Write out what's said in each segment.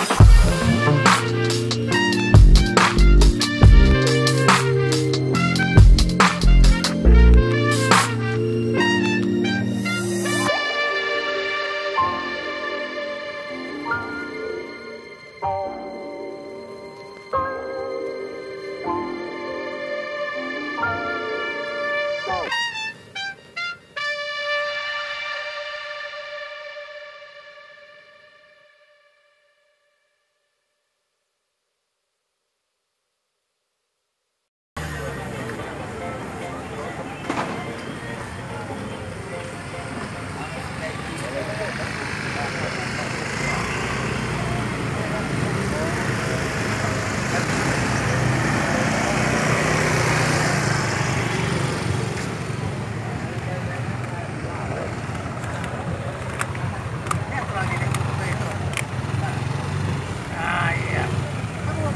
home.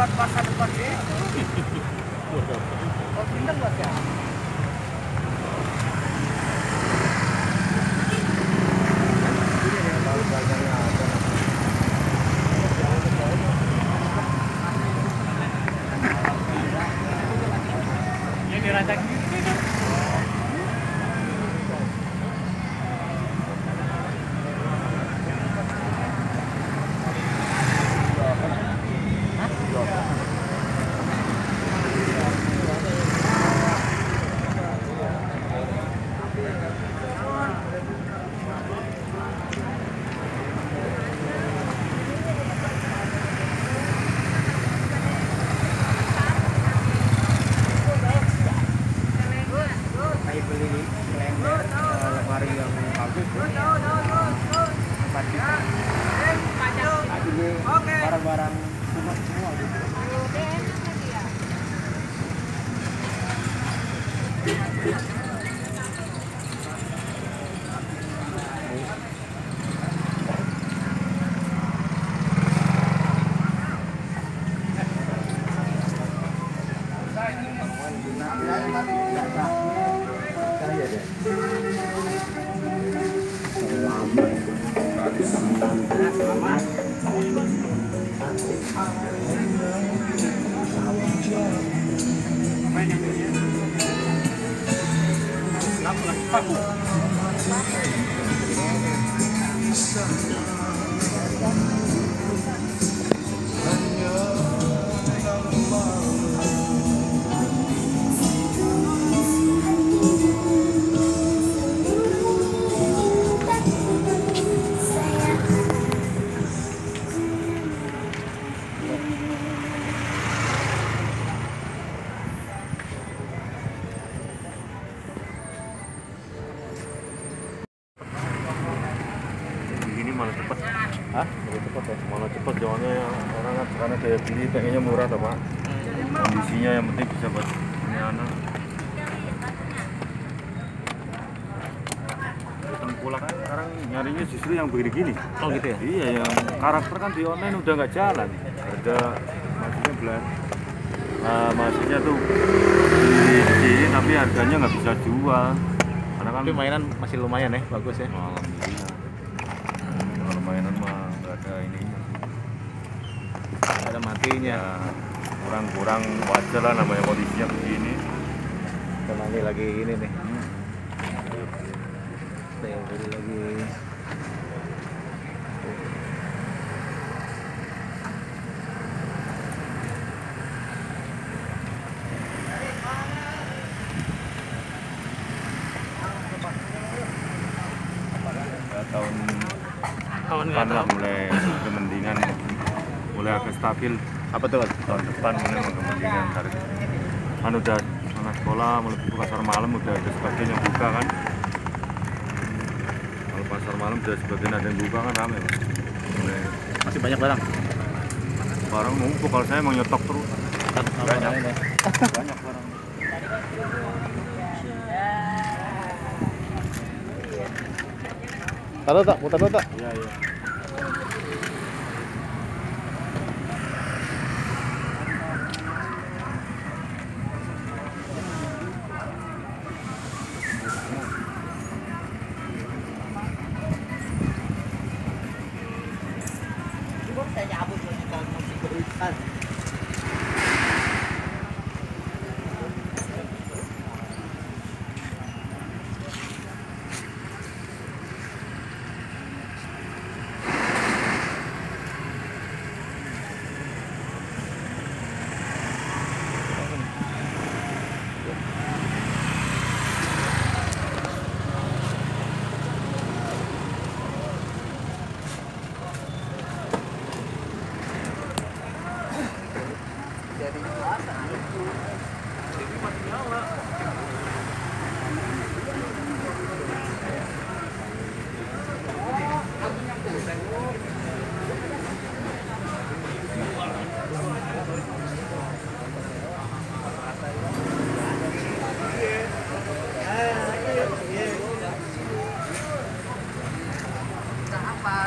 Buat masa depan sih. Oh, bintang buat ya? Ini gitu kan? Saya beli blender eh, lemari yang bagus empat juta. Tadi ini barang-barang semua semua gitu. Saya deh. Begini kayak gini pengennya murah tuh pak. Kondisinya yang penting bisa buat punya anak. Tengkulak kan sekarang nyarinya justru yang begini-gini. Oh gitu ya? Iya, yang karakter kan di online udah nggak jalan. Harga maksudnya belas. Nah, maksudnya tuh di sini tapi harganya nggak bisa jual. Karena kan Tapi mainan masih lumayan ya, bagus ya. Alhamdulillah. Kalau mainan mah nggak ada ininya ada matinya. Ya, kurang-kurang wajar lah namanya kondisinya begini. Teman ini lagi ini nih. Hmm. Lagi. Tahun tahun mulai agak stabil Apa tuh? Tahun depan mulai mau kemendingan harga kan udah anak sekolah mulai buka pasar malam udah ada sebagian yang buka kan kalau pasar malam udah sebagian ada yang buka kan rame Mas. mulai Masih banyak barang. barang numpuk kalau saya mau nyetok terus Banyak. banyak barang Taruh tak, putar tak. iya iya 咱家不说，你咋 loh, nih.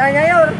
大家要